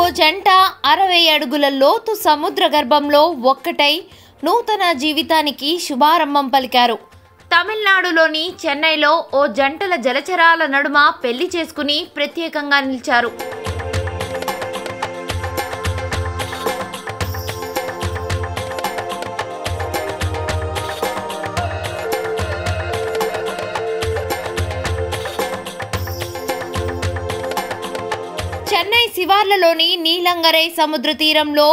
ఓ జంట అరవై అడుగుల లోతు సముద్ర గర్భంలో ఒక్కటై నూతన జీవితానికి శుభారంభం పలికారు. తమిళనాడులోని చెన్నైలో ఓ జంటల జలచరాల నడుమ పెళ్ళి చేసుకుని ప్రత్యేకంగా నిలిచారు. చెన్నై శివార్లలోని నీలంగరై సముద్ర తీరంలో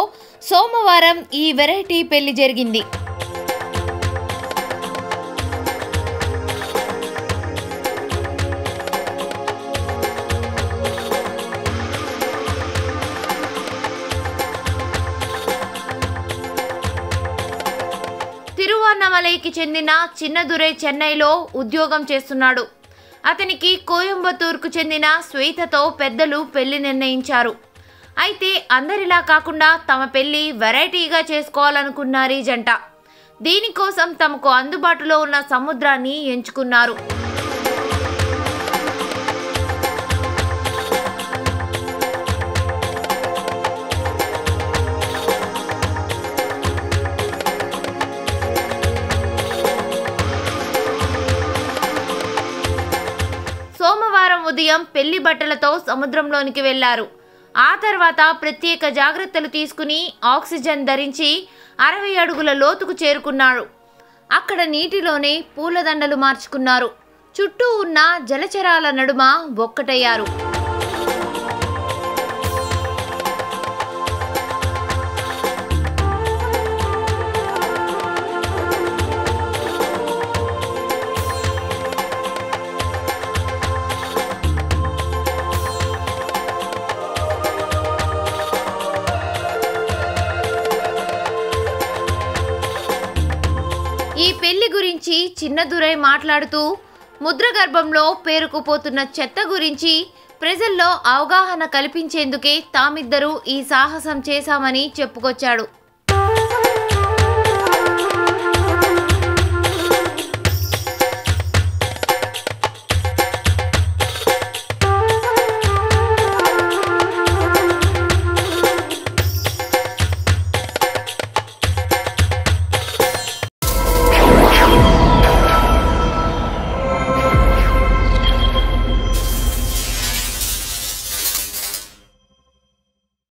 సోమవారం ఈ వెరైటీ పెళ్ళి జరిగింది. తిరువన్నమలైకి చెందిన చిన్నదురై చెన్నైలో ఉద్యోగం చేస్తున్నాడు. అతనికి కోయంబత్తూర్కు చెందిన శ్వేతతో పెద్దలు పెళ్ళి నిర్ణయించారు. అయితే అందరిలా కాకుండా తమ పెళ్ళి వెరైటీగా చేసుకోవాలనుకున్నారు ఈ జంట. దీనికోసం తమకు అందుబాటులో ఉన్న సముద్రాన్ని ఎంచుకున్నారు. ఉదయం పెళ్ళి బట్టలతో సముద్రంలోనికి వెళ్ళారు. ఆ తర్వాత ప్రత్యేక జాగ్రత్తలు తీసుకుని ఆక్సిజన్ ధరించి అరవై అడుగుల లోతుకు చేరుకున్నారు. అక్కడ నీటిలోనే పూలదండలు మార్చుకున్నారు. చుట్టూ ఉన్న జలచరాల నడుమ ఒక్కటయ్యారు. ఈ పెళ్ళి గురించి చిన్నదురై మాట్లాడుతూ ముద్రగర్భంలో పేరుకుపోతున్న చెత్త గురించి ప్రజల్లో అవగాహన కల్పించేందుకే తామిద్దరూ ఈ సాహసం చేశామని చెప్పుకొచ్చాడు.